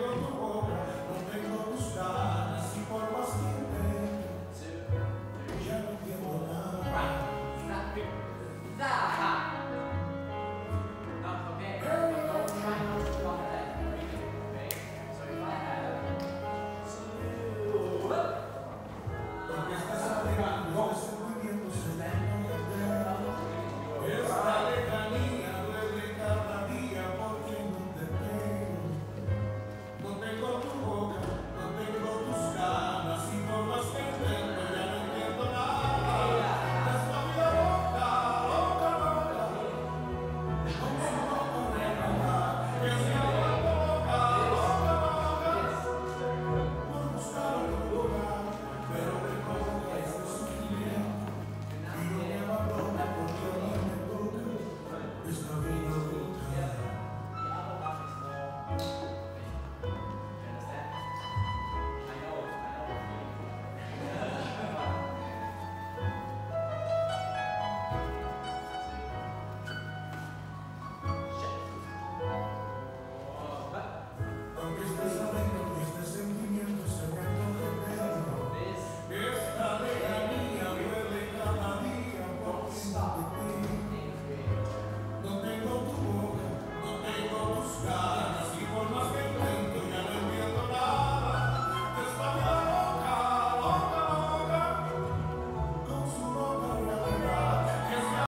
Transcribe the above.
Amen.